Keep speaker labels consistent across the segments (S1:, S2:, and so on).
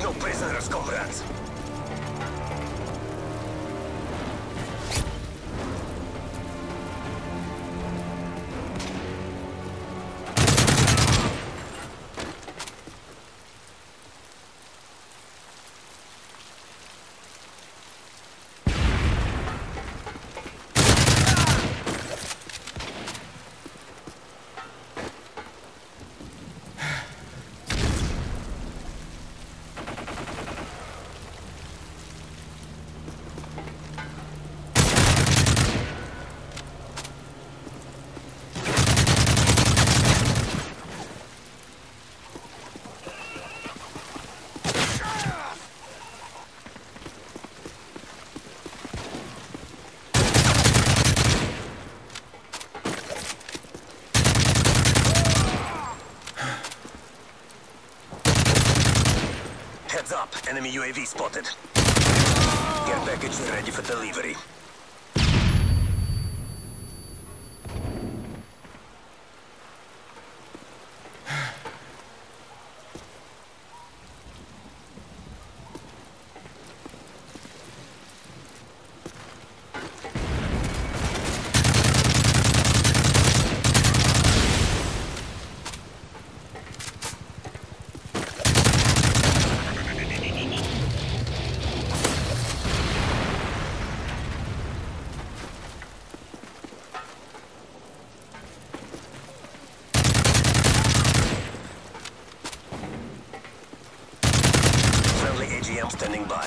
S1: No prisoners, comrades. Enemy UAV spotted. Care package ready for delivery. AGM standing by.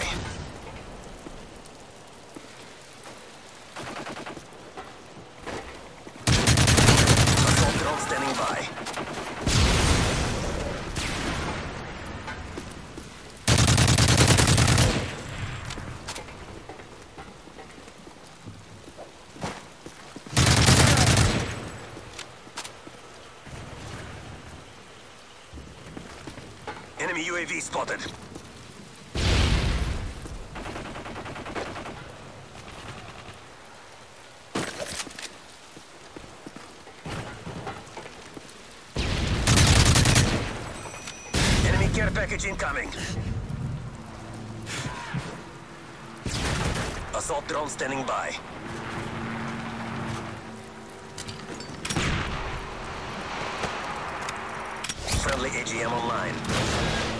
S1: Assault drone standing by. Enemy UAV spotted. Enemy care package incoming. Assault drone standing by. Friendly AGM online.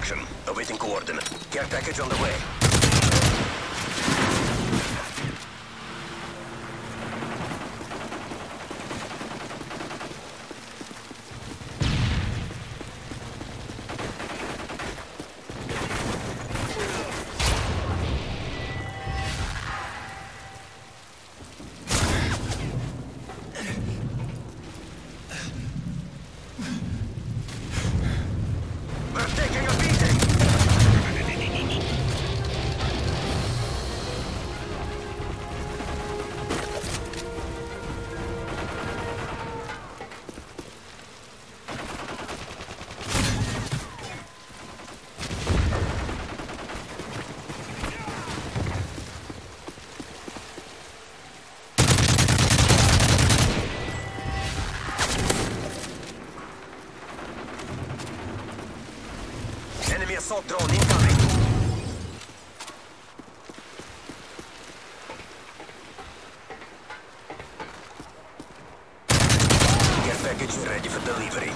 S1: Direction. Awaiting coordinate. Care package on the way. Assault drone incoming. Care package ready for delivery.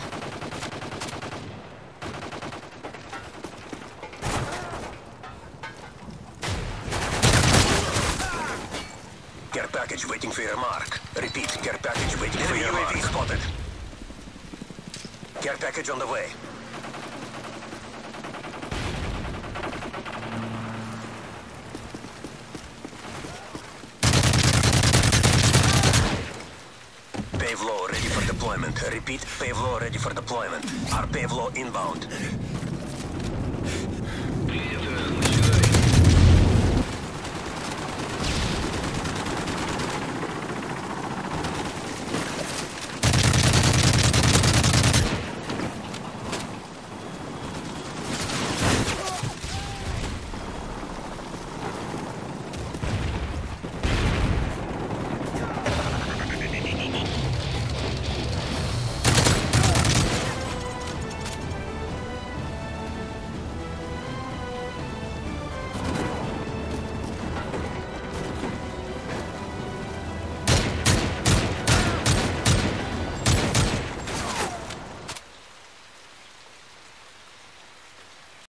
S1: Care package waiting for your mark. Repeat, care package waiting for your UAV spotted. Care package on the way. Pave low ready for deployment. Repeat, pave low ready for deployment. Our pave low inbound.